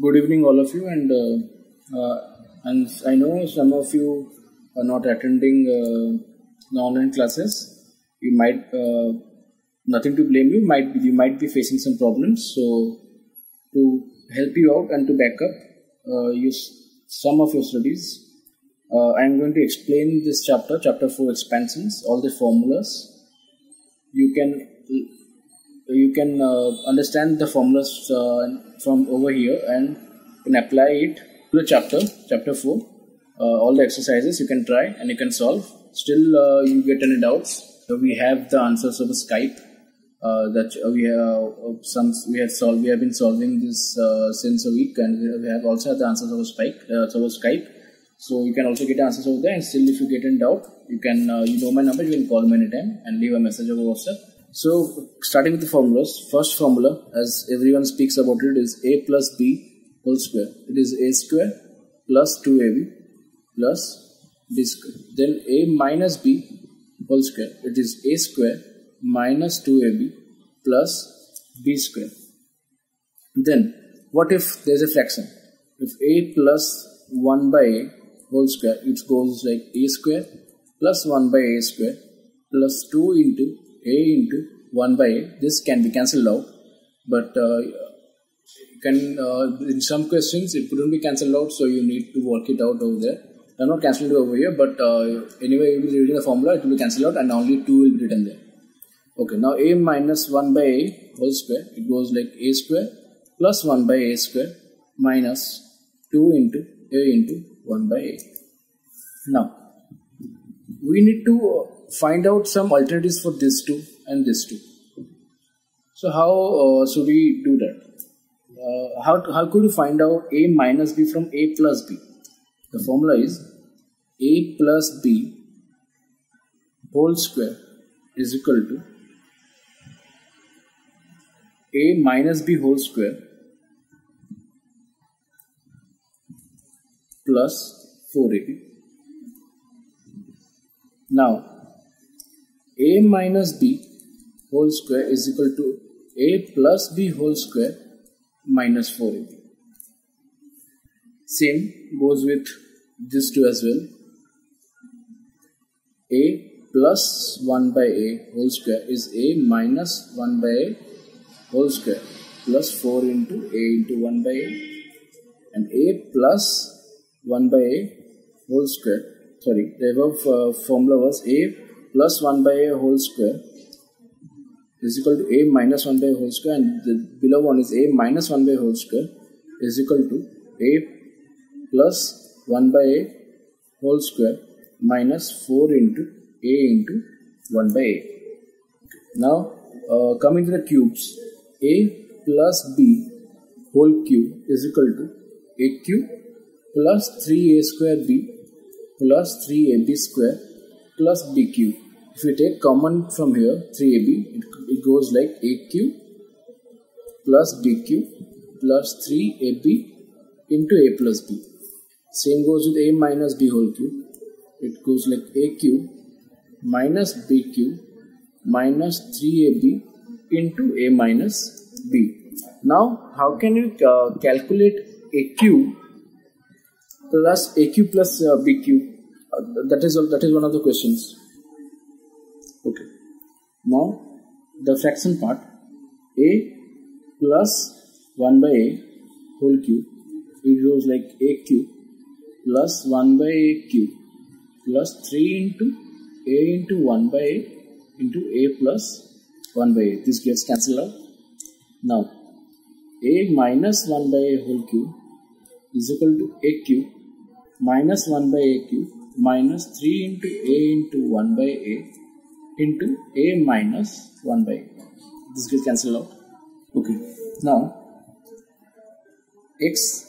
Good evening, all of you, and uh, uh, and I know some of you are not attending uh, the online classes. You might uh, nothing to blame you. Might you might be facing some problems. So to help you out and to back up, uh, use some of your studies. Uh, I am going to explain this chapter, chapter four, expansions, all the formulas. You can you can uh, understand the formulas uh, from over here and can apply it to the chapter chapter 4 uh, all the exercises you can try and you can solve. Still you get any doubts? So we have the answers over skype uh, that we have some we have solved we have been solving this uh, since a week and we have also had the answers over skype over skype. So you can also get answers over there and still if you get in doubt you can you know my number you can call me anytime and leave a message over whatsapp so starting with the formulas, first formula as everyone speaks about it is a plus b whole square. It is a square plus 2ab plus b square. Then a minus b whole square. It is a square minus 2ab plus b square. Then what if there is a fraction? If a plus 1 by a whole square, it goes like a square plus 1 by a square plus 2 into a into 1 by a this can be cancelled out. But uh, can uh, in some questions it couldn't be cancelled out so you need to work it out over there. I'm not cancelling it over here but uh, anyway you will be reading the formula it will be cancelled out and only 2 will be written there. Okay now a minus 1 by a whole square it goes like a square plus 1 by a square minus 2 into a into 1 by a. Now we need to find out some alternatives for this two and this two. So how uh, should we do that? Uh, how, how could you find out a minus b from a plus b? The formula is a plus b whole square is equal to a minus b whole square plus 4ab. Now, a minus b whole square is equal to a plus b whole square minus 4ab. Same goes with this two as well. a plus 1 by a whole square is a minus 1 by a whole square plus 4 into a into 1 by a and a plus 1 by a whole square sorry the above uh, formula was a plus 1 by a whole square is equal to a minus 1 by a whole square and the below one is a minus 1 by a whole square is equal to a plus 1 by a whole square minus 4 into a into 1 by a. Now uh, coming to the cubes a plus b whole cube is equal to a cube plus 3a square b plus 3ab square plus BQ. If we take common from here 3ab, it, it goes like a cube plus BQ plus 3ab into a plus b. Same goes with a minus b whole cube. It goes like AQ minus BQ minus 3ab into a minus b. Now, how can you uh, calculate a cube plus AQ plus uh, b cube? Uh, Uh, that is that is one of the questions. Okay. Now the fraction part. A plus 1 by a whole cube it goes like a cube plus 1 by a cube plus 3 into a into 1 by a into a plus 1 by a. This gets cancelled out. Now a minus 1 by a whole cube is equal to a cube minus 1 by a cube minus 3 into a into 1 by a into a minus 1 by a. This gets cancelled out. Okay. Now, x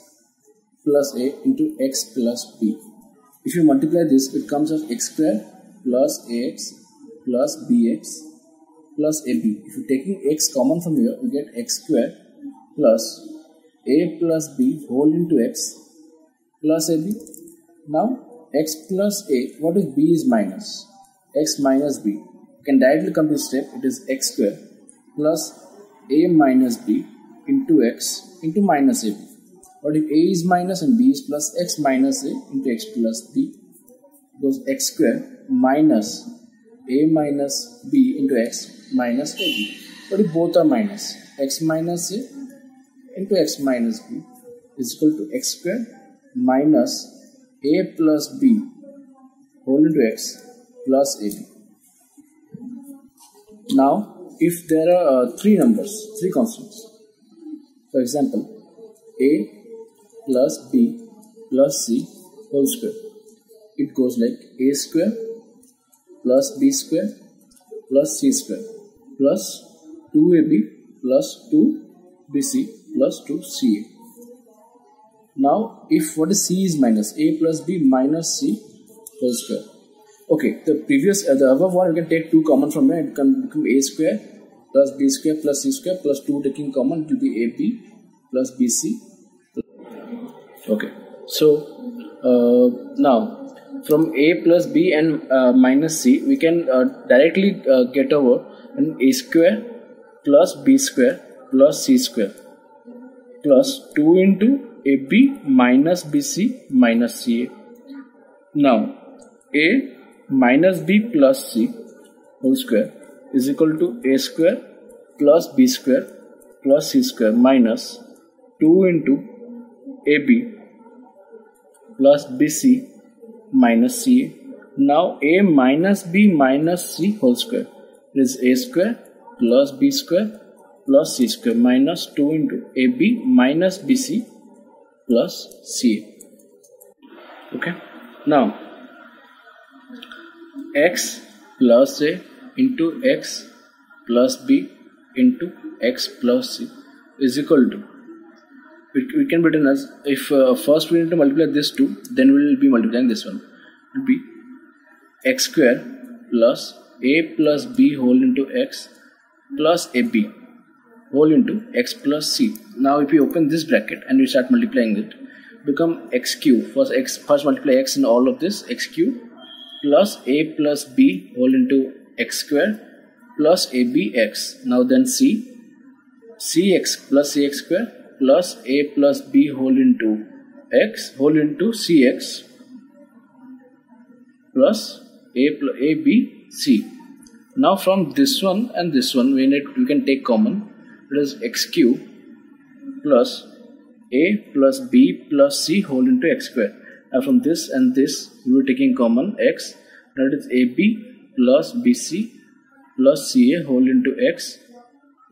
plus a into x plus b. If you multiply this, it comes as x square plus ax plus bx plus ab. If you're taking x common from here, you get x square plus a plus b whole into x plus ab. Now, x plus a, what if b is minus, x minus b. You can directly come to this step, it is x square plus a minus b into x into minus ab. But if a is minus and b is plus x minus a into x plus b goes x square minus a minus b into x minus ab. But if both are minus, x minus a into x minus b is equal to x square minus a plus b whole into x plus ab. Now, if there are uh, three numbers, three constants, for example, a plus b plus c whole square, it goes like a square plus b square plus c square plus 2ab plus 2bc plus 2ca. Now, if what is c is minus a plus b minus c whole square. Okay, the previous uh, the above one you can take two common from there. It can become a square plus b square plus c square plus two taking common it will be ab plus bc. Okay, so uh, now from a plus b and uh, minus c we can uh, directly uh, get over an a square plus b square plus c square plus 2 into ab minus bc minus ca now a minus b plus c whole square is equal to a square plus b square plus c square minus 2 into ab plus bc minus c. Now a minus b minus c whole square is a square plus b square plus c square minus 2 into ab minus bc plus ca. Okay. Now x plus a into x plus b into x plus c is equal to we, we can written as if uh, first we need to multiply this two then we will be multiplying this one it will be x square plus a plus b whole into x plus ab whole into x plus c now if we open this bracket and we start multiplying it become x cube first x first multiply x in all of this x cube plus a plus b whole into x square plus abx now then c cx plus cx square plus a plus b whole into x whole into cx plus a plus a b c. Now from this one and this one we need we can take common. It is x cube plus a plus b plus c whole into x square. Now from this and this we are taking common x. That is ab plus bc plus ca whole into x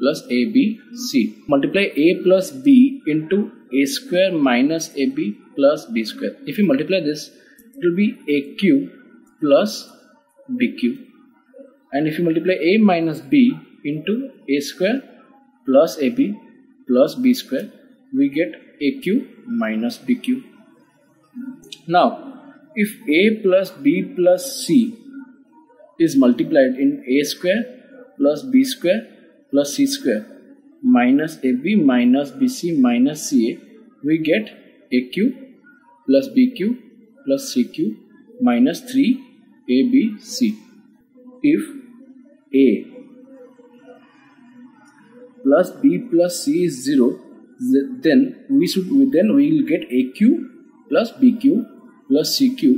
plus ABC. Multiply A plus B into A square minus AB plus B square. If you multiply this, it will be AQ plus BQ. And if you multiply A minus B into A square plus AB plus B square, we get AQ minus BQ. Now, if A plus B plus C is multiplied in A square plus B square plus c square minus ab minus bc minus ca we get aq plus bq plus cq minus 3 abc if a plus b plus c is 0 then we should then we will get aq plus bq plus cq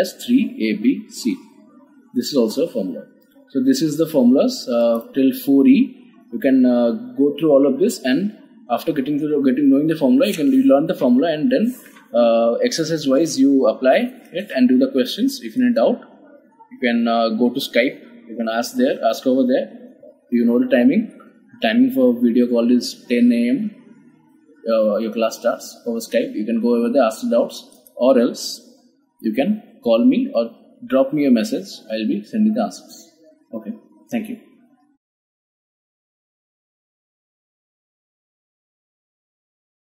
as 3abc this is also a formula. So this is the formulas uh, till 4e you can uh, go through all of this and after getting to getting knowing the formula you can learn the formula and then uh, exercise wise you apply it and do the questions. If need doubt you can uh, go to skype. You can ask there ask over there. You know the timing timing for video call is 10 a.m uh, your class starts over skype. You can go over there ask the doubts or else you can call me or drop me a message. I'll be sending the answers. Okay. Thank you